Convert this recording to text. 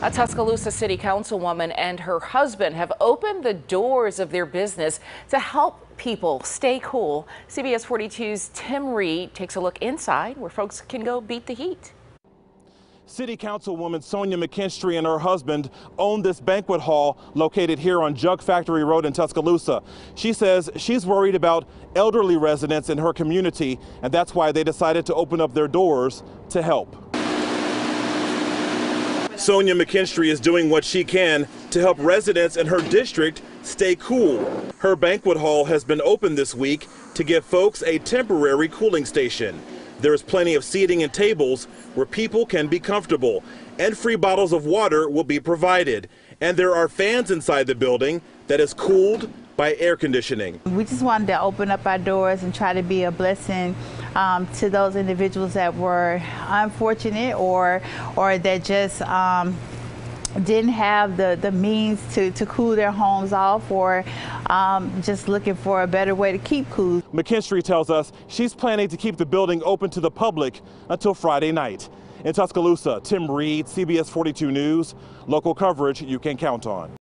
A Tuscaloosa City Councilwoman and her husband have opened the doors of their business to help people stay cool. CBS 42's Tim Reed takes a look inside where folks can go beat the heat. City Councilwoman Sonya McKinstry and her husband own this banquet hall located here on Jug Factory Road in Tuscaloosa. She says she's worried about elderly residents in her community, and that's why they decided to open up their doors to help. Sonya McKinstry is doing what she can to help residents in her district stay cool. Her banquet hall has been open this week to give folks a temporary cooling station. There is plenty of seating and tables where people can be comfortable, and free bottles of water will be provided. And there are fans inside the building that is cooled by air conditioning. We just wanted to open up our doors and try to be a blessing um, to those individuals that were unfortunate or or that just um, didn't have the, the means to, to cool their homes off or um, just looking for a better way to keep cool. McKinstry tells us she's planning to keep the building open to the public until Friday night. In Tuscaloosa, Tim Reed, CBS 42 News, local coverage you can count on.